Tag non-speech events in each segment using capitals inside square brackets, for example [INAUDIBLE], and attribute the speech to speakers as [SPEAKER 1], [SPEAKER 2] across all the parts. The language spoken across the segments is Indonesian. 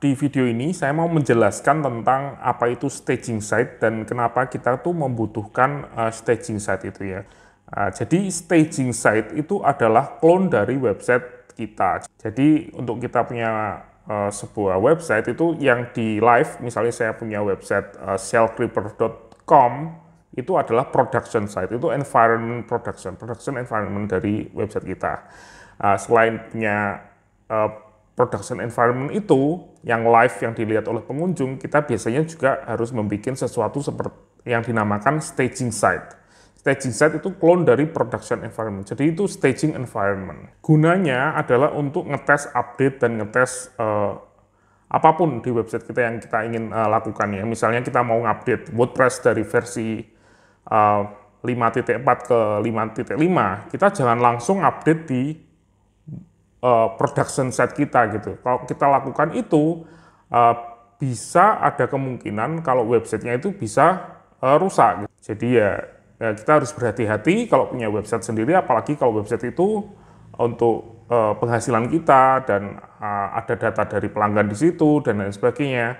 [SPEAKER 1] di video ini saya mau menjelaskan tentang apa itu staging site dan kenapa kita tuh membutuhkan uh, staging site itu ya. Uh, jadi staging site itu adalah clone dari website kita. Jadi untuk kita punya uh, sebuah website itu yang di live, misalnya saya punya website uh, shellcreeper.com itu adalah production site, itu environment production, production environment dari website kita. Uh, selain punya uh, production environment itu yang live yang dilihat oleh pengunjung, kita biasanya juga harus membuat sesuatu seperti yang dinamakan staging site. Staging site itu clone dari production environment. Jadi itu staging environment. Gunanya adalah untuk ngetes update dan ngetes uh, apa pun di website kita yang kita ingin uh, lakukan ya. Misalnya kita mau ngupdate WordPress dari versi uh, 5.4 ke 5.5, kita jangan langsung update di uh, production set kita gitu. Kalau kita lakukan itu, uh, bisa ada kemungkinan kalau websitenya itu bisa uh, rusak. Gitu. Jadi ya, ya kita harus berhati-hati kalau punya website sendiri, apalagi kalau website itu untuk uh, penghasilan kita dan uh, ada data dari pelanggan di situ dan lain sebagainya.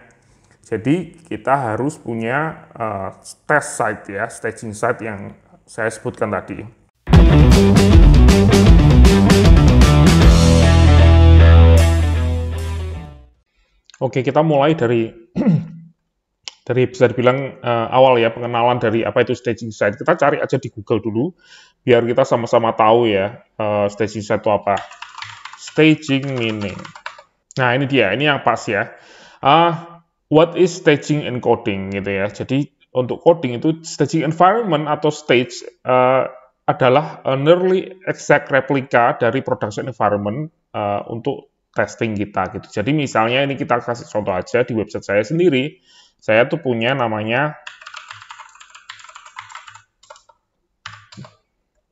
[SPEAKER 1] Jadi kita harus punya uh, test site ya, staging site yang saya sebutkan tadi. Oke, kita mulai dari [CLEARS THROAT] dari bisa dibilang uh, awal ya pengenalan dari apa itu staging site. Kita cari aja di Google dulu biar kita sama-sama tahu ya uh, staging site itu apa. Staging meaning. Nah ini dia, ini yang pas ya. Uh, what is staging and coding gitu ya. Jadi untuk coding itu staging environment atau stage uh, adalah a nearly exact replika dari production environment uh, untuk testing kita gitu. Jadi misalnya ini kita kasih contoh aja di website saya sendiri, saya tuh punya namanya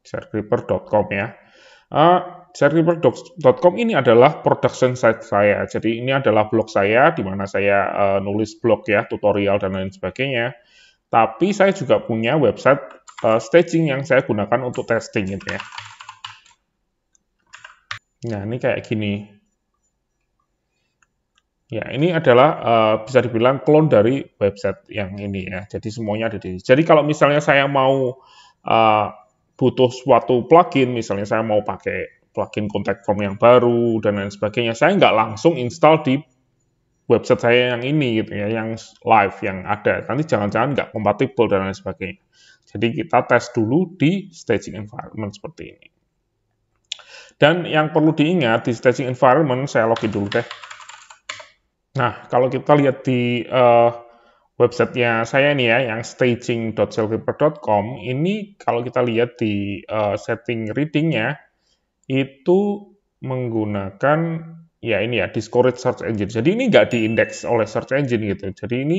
[SPEAKER 1] sharecreeper.com ya. Uh, sharecreeper.com ini adalah production site saya. Jadi ini adalah blog saya di mana saya uh, nulis blog ya, tutorial dan lain sebagainya. Tapi saya juga punya website uh, staging yang saya gunakan untuk testing gitu ya. Nah, ini kayak gini. Ya, ini adalah uh, bisa dibilang clone dari website yang ini ya. Jadi semuanya ada di sini. Jadi kalau misalnya saya mau uh, butuh suatu plugin, misalnya saya mau pakai plugin contact form yang baru dan lain sebagainya, saya nggak langsung install di website saya yang ini gitu ya, yang live yang ada. Nanti jangan-jangan nggak kompatibel dan lain sebagainya. Jadi kita tes dulu di staging environment seperti ini. Dan yang perlu diingat di staging environment, saya login dulu deh. Nah, kalau kita lihat di uh, websitenya saya nih ya, yang staging.shellcreeper.com, ini kalau kita lihat di uh, setting readingnya, itu menggunakan ya ini ya, discourage search engine. Jadi ini nggak diindeks oleh search engine gitu. Jadi ini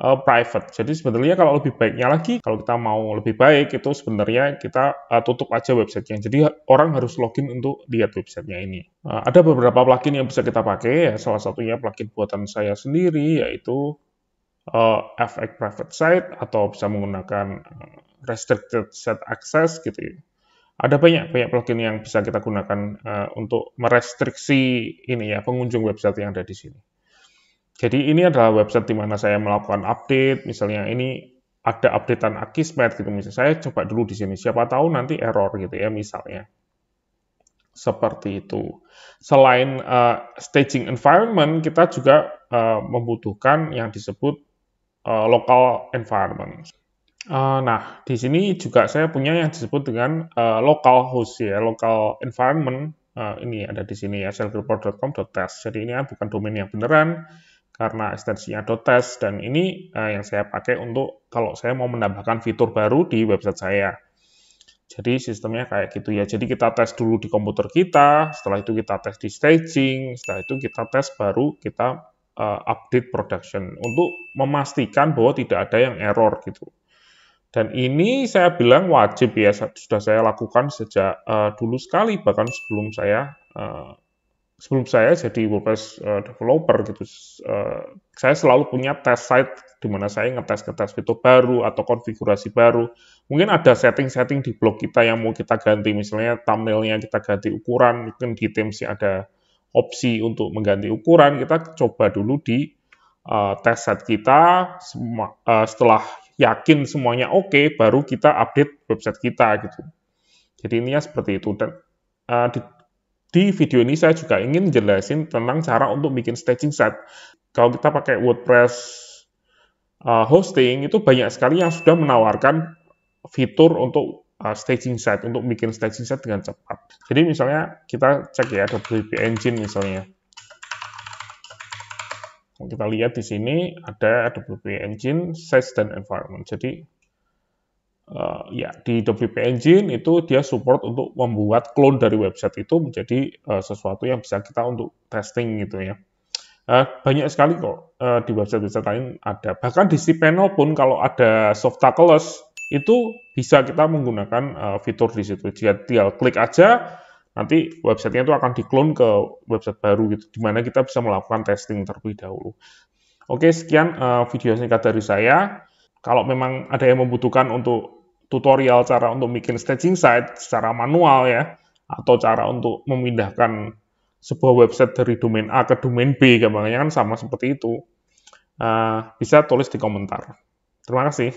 [SPEAKER 1] uh, private. Jadi sebenarnya kalau lebih baiknya lagi, kalau kita mau lebih baik itu sebenarnya kita uh, tutup aja websitenya. Jadi orang harus login untuk lihat websitenya ini. Uh, ada beberapa plugin yang bisa kita pakai. Ya. Salah satunya plugin buatan saya sendiri yaitu uh, FX Private Site atau bisa menggunakan Restricted Set Access gitu ya. Ada banyak banyak plugin yang bisa kita gunakan uh, untuk merestriksi ini ya pengunjung website yang ada di sini. Jadi ini adalah website di mana saya melakukan update, misalnya ini ada updatean Akismet gitu misalnya. Saya coba dulu di sini, siapa tahu nanti error gitu ya misalnya. Seperti itu. Selain uh, staging environment, kita juga uh, membutuhkan yang disebut uh, local environment. Uh, nah, di sini juga saya punya yang disebut dengan uh, local host ya, local environment. Uh, ini ada di sini ya, shellreport.com.test. Jadi ini bukan domain yang beneran, karena ekstensinya .test dan ini uh, yang saya pakai untuk kalau saya mau menambahkan fitur baru di website saya. Jadi sistemnya kayak gitu ya. Jadi kita tes dulu di komputer kita, setelah itu kita tes di staging, setelah itu kita tes baru kita uh, update production untuk memastikan bahwa tidak ada yang error gitu. Dan ini saya bilang wajib ya, sudah saya lakukan sejak uh, dulu sekali, bahkan sebelum saya uh, sebelum saya jadi WordPress uh, developer gitu, uh, saya selalu punya test site di mana saya ngetes ngetes fitur baru atau konfigurasi baru. Mungkin ada setting-setting di blog kita yang mau kita ganti, misalnya thumbnailnya kita ganti ukuran, mungkin di Teams ada opsi untuk mengganti ukuran, kita coba dulu di uh, test set kita. Setelah yakin semuanya oke, okay, baru kita update website kita gitu. Jadi ya seperti itu. Dan uh, di, di video ini saya juga ingin jelasin tentang cara untuk bikin staging set. Kalau kita pakai WordPress uh, hosting, itu banyak sekali yang sudah menawarkan fitur untuk uh, staging set, untuk bikin staging set dengan cepat. Jadi misalnya kita cek ya WP Engine misalnya. Kita lihat di sini ada WP Engine, Size dan Environment. Jadi uh, ya di WP Engine itu dia support untuk membuat clone dari website itu menjadi uh, sesuatu yang bisa kita untuk testing gitu ya. Uh, banyak sekali kok uh, di website-website lain ada. Bahkan di cPanel pun kalau ada Softaculous itu bisa kita menggunakan uh, fitur di situ. Jika tinggal klik aja, nanti websitenya itu akan diklon ke website baru gitu, di mana kita bisa melakukan testing terlebih dahulu. Oke, sekian uh, video singkat dari saya. Kalau memang ada yang membutuhkan untuk tutorial cara untuk bikin staging site secara manual ya, atau cara untuk memindahkan sebuah website dari domain A ke domain B, gampangnya kan sama seperti itu, uh, bisa tulis di komentar. Terima kasih.